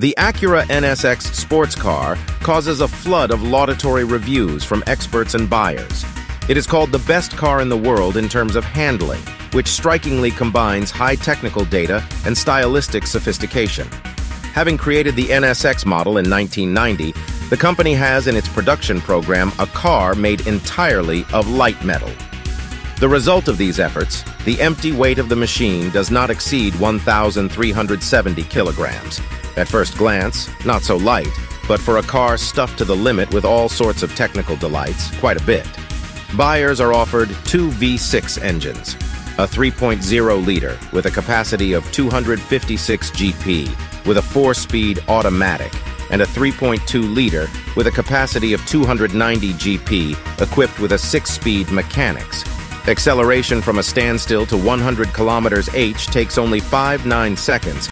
The Acura NSX sports car causes a flood of laudatory reviews from experts and buyers. It is called the best car in the world in terms of handling, which strikingly combines high technical data and stylistic sophistication. Having created the NSX model in 1990, the company has in its production program a car made entirely of light metal. The result of these efforts, the empty weight of the machine does not exceed 1,370 kilograms, at first glance, not so light, but for a car stuffed to the limit with all sorts of technical delights, quite a bit. Buyers are offered two V6 engines, a 3.0-liter with a capacity of 256 GP with a four-speed automatic, and a 3.2-liter with a capacity of 290 GP equipped with a six-speed mechanics. Acceleration from a standstill to 100 kilometers h takes only 5-9 seconds,